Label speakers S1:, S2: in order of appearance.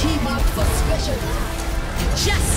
S1: Team up for special.
S2: Justice